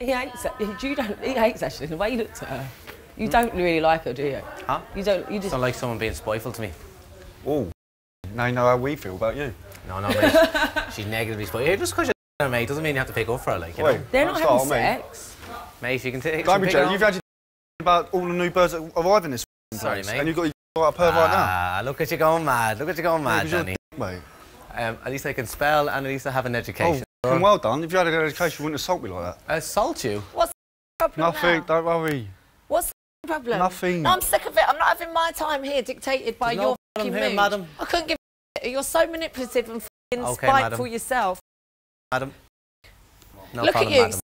He hates it. You don't. He hates Ashley. The way you looked at her, you don't really like her, do you? Huh? You don't. You It's just. not like someone being spiteful to me. Oh, now you know how we feel about you. No, no, mate. She's negatively spiteful. Just because you're her, mate, doesn't mean you have to pick up for her, like, you know. Wait, They're don't having on me. sex. Mate, you can take Don't be pick joking. You've had your about all the new birds that arrive in this Sorry, place, mate. and you've got your up perv right now? Ah, look at you going mad. Look at you going mad, Because you're Danny. a mate. Um, at least I can spell and at least I have an Oh, education. fucking well done. If you had a good education, you wouldn't assault me like that. Assault you? What's the problem Nothing. now? Don't worry. What's the problem? Nothing. No, I'm sick of it. I'm not having my time here dictated by There's no your problem fucking here, mood. madam. I couldn't give a You're so manipulative and fucking Okay, spiteful madam. yourself. Madam? No Look problem, at you. madam.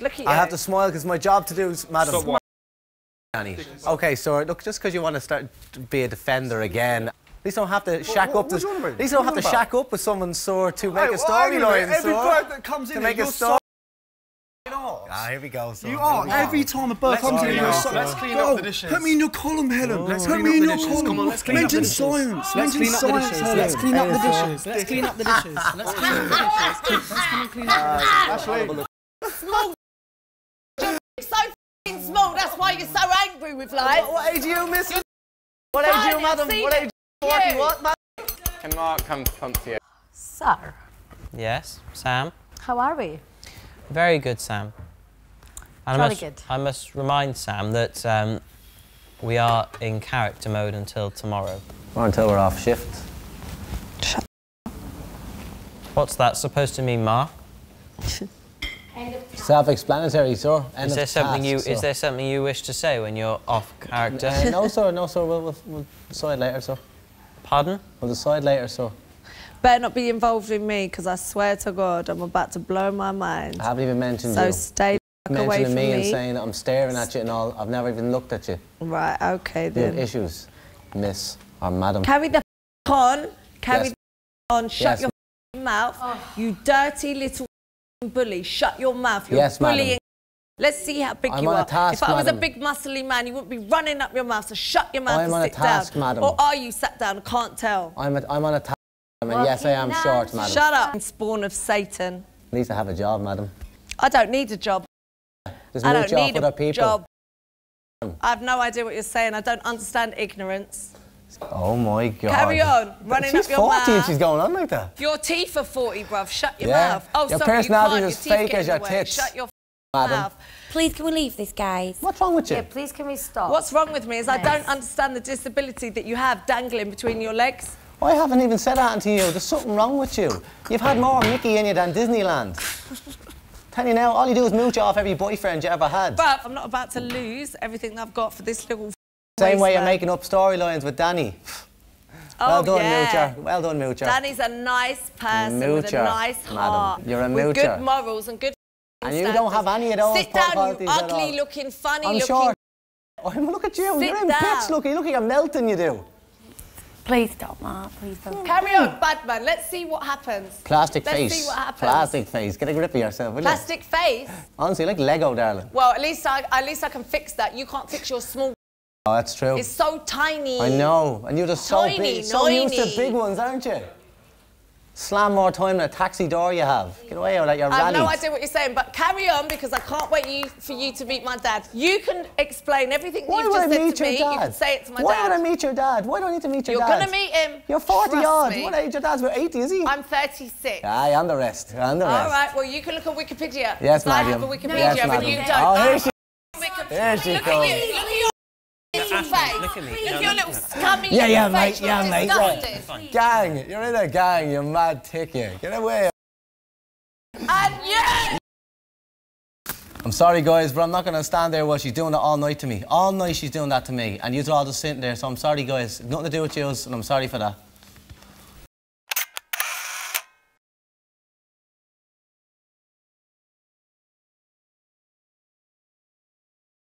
Look at you. I have to smile because my job to do, is- madam. Stop what? Okay, so look, just because you want to start to be a defender again, at least don't have to shack what- up. what's to, at least don't have to are you on shack up with someone sore to make Hey, a well, hang on a minute. storyline. Every sore. bird that comes in, to make a story. so- Ah, here we go. son. You are. we go. Every time a bird Let's comes in clean here, you're so... Let's clean Bro, up the dishes. Put me in your column, Helen. Let's Put clean me up in your dishes. column. Come on, let's clean up the dishes. science. Let's Mention clean up the science, dishes. Helen. Let's clean up the dishes. Let's clean up the dishes. Let's clean up the dishes. Let's come and clean up the dishes. Ashley. so fucking small. That's why you're so angry with life. What, what age are you, miss? What age are you, madam? What age? Forty what, madam? Can Marc come, come to you? Sir, Yes, Sam. how are we? Very good, Sam. And I must, good. I must remind Sam that um, we are in character mode until tomorrow. Or until we're off shift. Shut What's that supposed to mean, Marc? Self-explanatory, sir. End Is of there something task, you sir. is there something you wish to say when you're off character? Uh, no, sir. No, sir. We'll, we'll, we'll decide later, sir. Pardon? We'll decide later, sir. Better not be involved with me because I swear to God I'm about to blow my mind. I haven't even mentioned So you. stay the fuck away Mentioning from me, and me. saying that I'm staring at you and all. I've never even looked at you. Right, okay You have issues, miss or madam. Carry the f- on. Carry Yes. the f- on. Shut Yes. your f- mouth. Oh. You dirty little f- bully. Shut your mouth. You're Yes, madam. bullying. Let's see how big I'm you on a are. task, if I was madam. a big muscly man, you wouldn't be running up your mouth. So shut your mouth I'm and on a sit task, down. madam. Or are you sat down? I can't tell. I'm, a, I'm on a task, and yes, I am short, madam. Shut up, spawn of Satan. At least I have a job, madam. I don't need a job. Just I mooch don't off need other a people. job. I have no idea what you're saying. I don't understand ignorance. Oh my god. Carry on, running she's up your 40 and mouth. she's going on like that. Your teeth are 40, bruv. Shut your Yeah. mouth. Oh, Your sorry, personality you can't. is your fake as your tits, Shut your madam. mouth. Please, can we leave this, guys? What's wrong with you? Yeah, please, can we stop? What's wrong with me is I don't understand the disability that you have dangling between your legs. I haven't even said that to you. There's something wrong with you. You've had more Mickey in you than Disneyland. Tell you now, all you do is mooch off every boyfriend you ever had. But I'm not about to lose everything that I've got for this little. Same way you're wasteland. making up storylines with Danny. Oh, well done, yeah. Moocher. Well done, Moocher. Danny's a nice person with a Moocher, nice madam. heart. You're a with moocher. good morals and good. And you don't have any of those Sit down, you at all. ugly looking, funny I'm looking. sure. Oh, look at you. Sit You're in down. bits. Look, you look like you're melting, you do. Please stop, Marc. Please don't. Carry on, Batman. Let's see what happens. Plastic face. Let's see what happens. Plastic face. Get a grip of yourself, will Plastic face. Honestly, like Lego, darling. Well, at least I at least I can fix that. You can't fix your small. Oh, that's true. It's so tiny. I know. And you're just so Tiny, big. So used to tiny. big ones, aren't you? Slam more time than a taxi door you have. Get away with that, you're I have no idea what you're saying, but carry on because I can't wait you, for you to meet my dad. You can explain everything Why you've would just I said meet to your me. dad? You can say it to my Why dad. would I meet your dad? Why do I need to meet your dad? You're gonna meet him. You're 40 Trust odd. me. What age? Your dad's about 80, is he? I'm 36. Aye, and the rest. And the rest. All right, well, you can look at Wikipedia. Yes, because I madam. have a Wikipedia, Yes, but madam. you don't. Oh, here she There she look goes. Your little face. look at me. Look at your little scummy Yeah, yeah, mate, face. yeah, mate. disgusting. Yeah. Gang, you're in a gang, You're mad tick you. Get away. And you! I'm sorry, guys, but I'm not going to stand there while she's doing that all night to me. All night she's doing that to me, and you're all just sitting there, so I'm sorry, guys. Nothing to do with you, and I'm sorry for that.